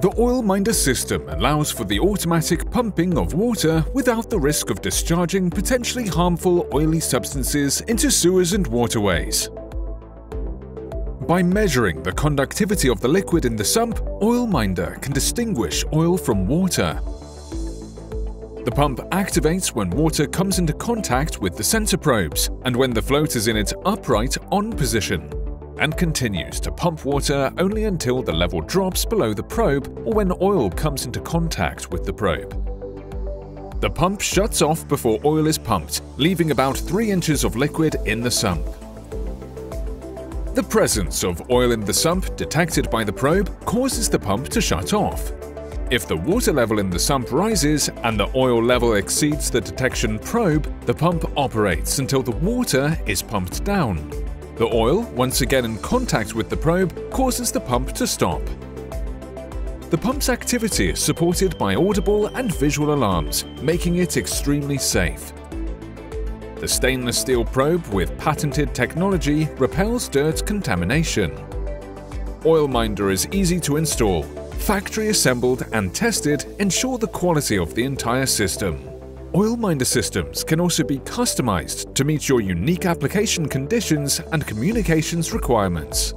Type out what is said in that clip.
The Oil Minder system allows for the automatic pumping of water without the risk of discharging potentially harmful oily substances into sewers and waterways. By measuring the conductivity of the liquid in the sump, Oil Minder can distinguish oil from water. The pump activates when water comes into contact with the sensor probes and when the float is in its upright on position and continues to pump water only until the level drops below the probe or when oil comes into contact with the probe. The pump shuts off before oil is pumped, leaving about 3 inches of liquid in the sump. The presence of oil in the sump detected by the probe causes the pump to shut off. If the water level in the sump rises and the oil level exceeds the detection probe, the pump operates until the water is pumped down. The oil, once again in contact with the probe, causes the pump to stop. The pump's activity is supported by audible and visual alarms, making it extremely safe. The stainless steel probe with patented technology repels dirt contamination. Oil Minder is easy to install. Factory assembled and tested ensure the quality of the entire system. OilMinder systems can also be customized to meet your unique application conditions and communications requirements.